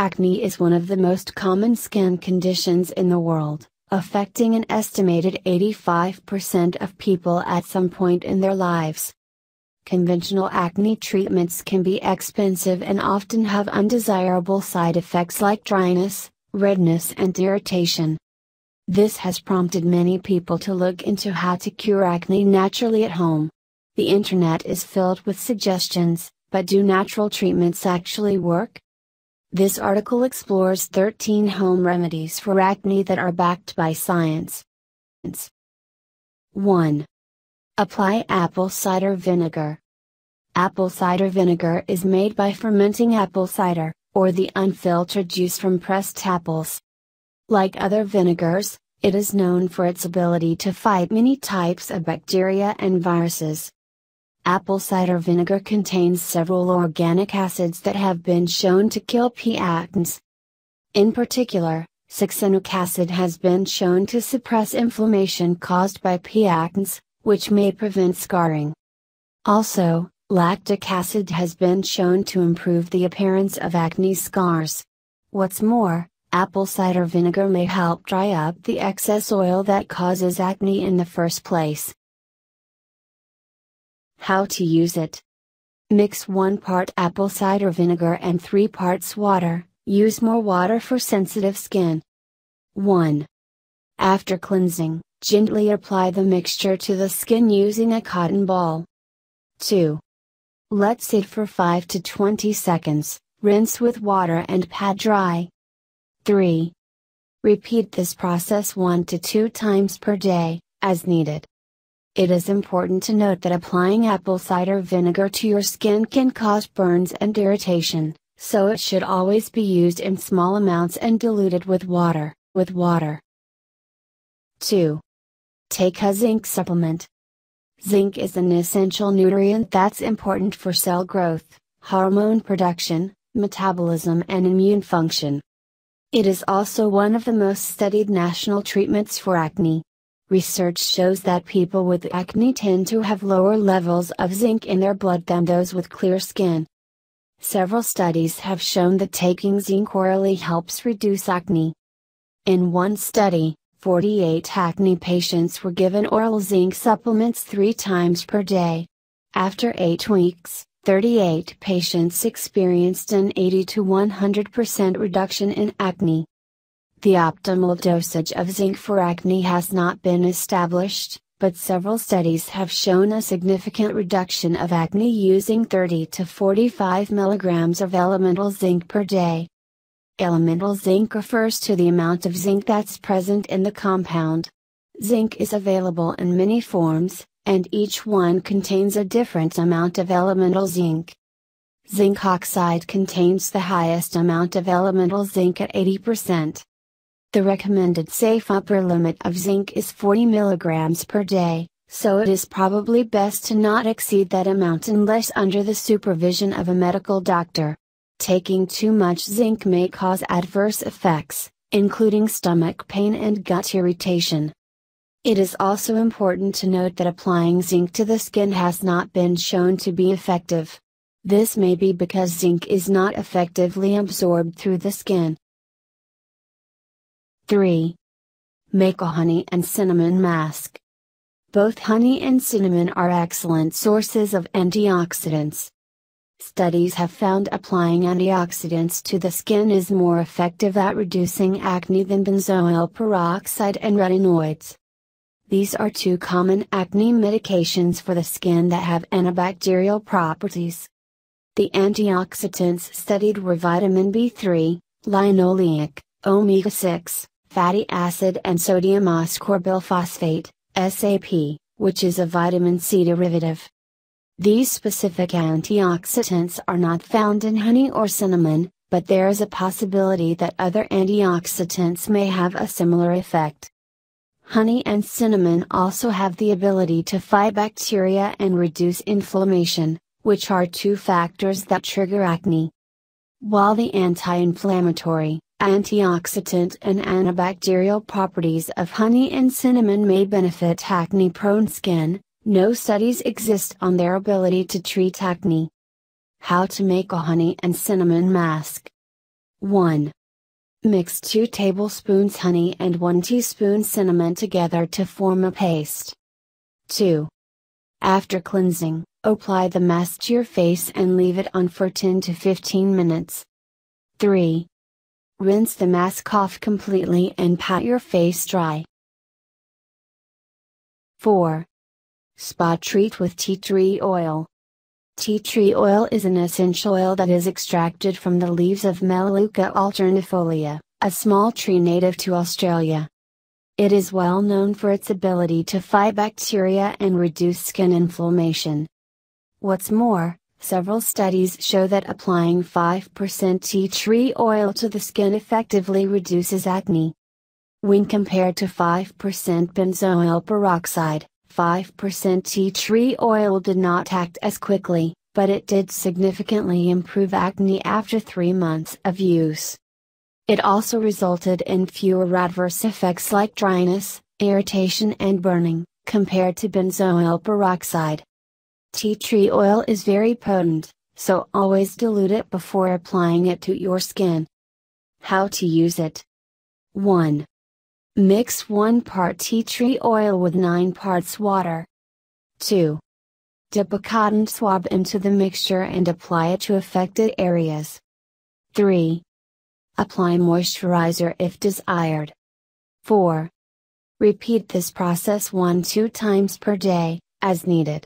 Acne is one of the most common skin conditions in the world, affecting an estimated 85% of people at some point in their lives. Conventional acne treatments can be expensive and often have undesirable side effects like dryness, redness, and irritation. This has prompted many people to look into how to cure acne naturally at home. The internet is filled with suggestions, but do natural treatments actually work? This article explores 13 home remedies for acne that are backed by science. 1. Apply apple cider vinegar. Apple cider vinegar is made by fermenting apple cider, or the unfiltered juice from pressed apples. Like other vinegars, it is known for its ability to fight many types of bacteria and viruses. Apple cider vinegar contains several organic acids that have been shown to kill P. acnes. In particular, succinic acid has been shown to suppress inflammation caused by P. acnes, which may prevent scarring. Also, lactic acid has been shown to improve the appearance of acne scars. What's more, apple cider vinegar may help dry up the excess oil that causes acne in the first place. How to use it. Mix 1 part apple cider vinegar and 3 parts water, use more water for sensitive skin. 1. After cleansing, gently apply the mixture to the skin using a cotton ball. 2. Let sit for 5 to 20 seconds, rinse with water and pat dry. 3. Repeat this process 1 to 2 times per day, as needed. It is important to note that applying apple cider vinegar to your skin can cause burns and irritation, so it should always be used in small amounts and diluted with water. With water. 2. Take a zinc supplement. Zinc is an essential nutrient that's important for cell growth, hormone production, metabolism, and immune function. It is also one of the most studied national treatments for acne. Research shows that people with acne tend to have lower levels of zinc in their blood than those with clear skin. Several studies have shown that taking zinc orally helps reduce acne. In one study, 48 acne patients were given oral zinc supplements three times per day. After eight weeks, 38 patients experienced an 80 to 100% reduction in acne. The optimal dosage of zinc for acne has not been established, but several studies have shown a significant reduction of acne using 30 to 45 milligrams of elemental zinc per day. Elemental zinc refers to the amount of zinc that's present in the compound. Zinc is available in many forms, and each one contains a different amount of elemental zinc. Zinc oxide contains the highest amount of elemental zinc at 80%. The recommended safe upper limit of zinc is 40 mg per day, so it is probably best to not exceed that amount unless under the supervision of a medical doctor. Taking too much zinc may cause adverse effects, including stomach pain and gut irritation. It is also important to note that applying zinc to the skin has not been shown to be effective. This may be because zinc is not effectively absorbed through the skin. 3. Make a honey and cinnamon mask. Both honey and cinnamon are excellent sources of antioxidants. Studies have found applying antioxidants to the skin is more effective at reducing acne than benzoyl peroxide and retinoids. These are two common acne medications for the skin that have antibacterial properties. The antioxidants studied were vitamin B3, linoleic, omega 6, fatty acid and sodium ascorbyl phosphate, SAP, which is a vitamin C derivative. These specific antioxidants are not found in honey or cinnamon, but there is a possibility that other antioxidants may have a similar effect. Honey and cinnamon also have the ability to fight bacteria and reduce inflammation, which are two factors that trigger acne. While the anti inflammatory, Antioxidant and antibacterial properties of honey and cinnamon may benefit acne prone skin, no studies exist on their ability to treat acne. How to make a honey and cinnamon mask. 1. Mix 2 tablespoons honey and 1 teaspoon cinnamon together to form a paste. 2. After cleansing, apply the mask to your face and leave it on for 10 to 15 minutes. 3. Rinse the mask off completely and pat your face dry. 4. Spot treat with tea tree oil. Tea tree oil is an essential oil that is extracted from the leaves of Melaleuca alternifolia, a small tree native to Australia. It is well known for its ability to fight bacteria and reduce skin inflammation. What's more, several studies show that applying 5% tea tree oil to the skin effectively reduces acne. When compared to 5% benzoyl peroxide, 5% tea tree oil did not act as quickly, but it did significantly improve acne after 3 months of use. It also resulted in fewer adverse effects like dryness, irritation and burning, compared to benzoyl peroxide. Tea tree oil is very potent, so always dilute it before applying it to your skin. How to use it 1. Mix 1 part tea tree oil with 9 parts water. 2. Dip a cotton swab into the mixture and apply it to affected areas. 3. Apply moisturizer if desired. 4. Repeat this process 1 2 times per day, as needed.